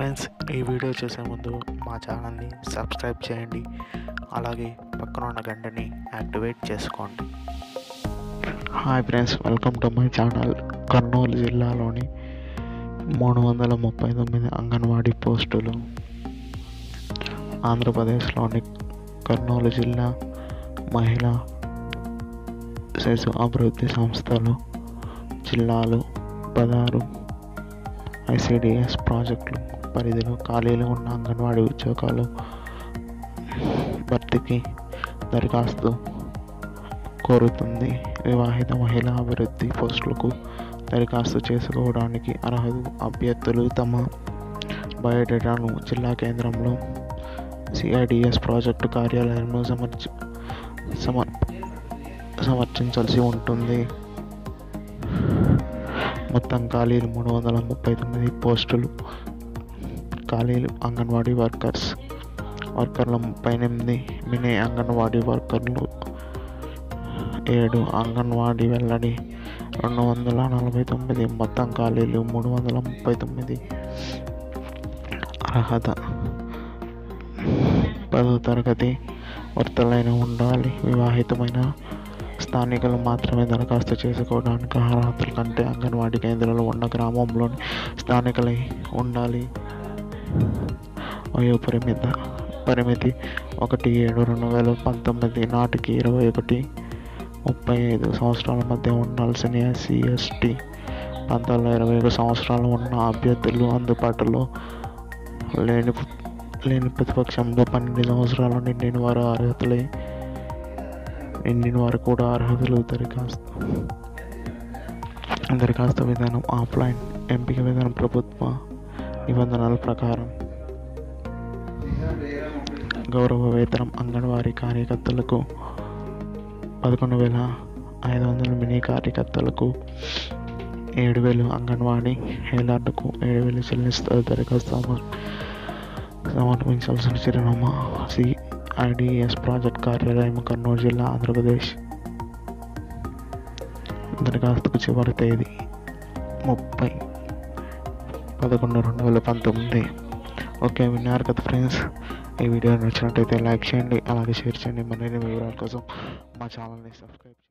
Friends ఈ video చూసే ముందు మా ఛానల్ని సబ్స్క్రైబ్ చేయండి. అలాగే పక్కన ఉన్న గంటని యాక్టివేట్ చేసుకోండి. Hi friends welcome to my channel. Kurnool జిల్లాలోని మూడు వందల ముప్పై తొమ్మిది అంగన్వాడీ పోస్టులు. ఆంధ్రప్రదేశ్లోని కర్నూలు జిల్లా మహిళా శిశు అభివృద్ధి సంస్థలు జిల్లాలు పదహారు ఐసిడిఎస్ ప్రాజెక్టులు పరిధిలో ఖాళీలు ఉన్న అంగన్వాడీ ఉద్యోగాలు భర్తీకి దరఖాస్తు కోరుతుంది. వివాహిత మహిళా అభివృద్ధి పోస్టులకు దరఖాస్తు చేసుకోవడానికి అర్హత అభ్యర్థులు తమ బయోడేటాను జిల్లా కేంద్రంలో సిఐడిఎస్ ప్రాజెక్టు కార్యాలయంలో సమర్చ సమర్ సమర్చించాల్సి ఉంటుంది. మొత్తం ఖాళీలు మూడు వందల ముప్పై తొమ్మిది పోస్టులు. ఖాళీలు అంగన్వాడీ వర్కర్స్. వర్కర్ల ముప్పై ఎనిమిది మినీ అంగన్వాడీ వర్కర్లు. ఏడు అంగన్వాడీ వెల్లడి. రెండు వందల నలభై తొమ్మిది మొత్తం ఖాళీలు మూడు వందల ముప్పై తొమ్మిది. అర్హత. పదో తరగతి వర్తలైన ఉండాలి. వివాహితమైన స్థానికులు మాత్రమే దరఖాస్తు చేసుకోవడానికి అర్హతలు కంటే అంగన్వాడీ కేంద్రాలు ఉన్న గ్రామంలోని స్థానికులై ఉండాలి. వయో పరిమిత పరిమితి ఒకటి ఏడు రెండు వేల పంతొమ్మిది నాటికి ఇరవై ఒకటి ముప్పై ఐదు సంవత్సరాల మధ్య ఉండాల్సిన ఎస్సీ ఎస్టీ ప్రాంతాల్లో ఇరవై ఐదు సంవత్సరాలు ఉన్న అభ్యర్థులు అందుబాటులో లేని లేని ప్రతిపక్షంలో పన్నెండు సంవత్సరాలు నిండిన వారు అర్హతలై నిండిన వారు కూడా అర్హతలు దరఖాస్తు దరఖాస్తు విధానం ఆఫ్లైన్ ఎంపిక విధానం ప్రభుత్వ నిబంధనల ప్రకారం. గౌరవ వేతనం అంగన్వాడీ కార్యకర్తలకు పదకొండు వేల ఐదు వందల మినీ కార్యకర్తలకు ఏడు వేలు అంగన్వాడీ హేలార్డుకు ఏడు వేలు చెల్లిస్తారు దరఖాస్తు సమర్పించాల్సిన చిరునామా సి ఐడిఎస్ ప్రాజెక్ట్ కార్యాలయం కర్నూలు జిల్లా ఆంధ్రప్రదేశ్. దరఖాస్తుకు చివరి తేదీ ముప్పై పదకొండు రెండు వేల పంతొమ్మిది. ఓకే విన్నారు కదా ఫ్రెండ్స్? ఈ వీడియో నచ్చినట్టయితే లైక్ చేయండి అలాగే షేర్ చేయండి. మరిన్ని వివరాల కోసం మా ఛానల్ని సబ్స్క్రైబ్ చేయండి.